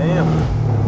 Damn.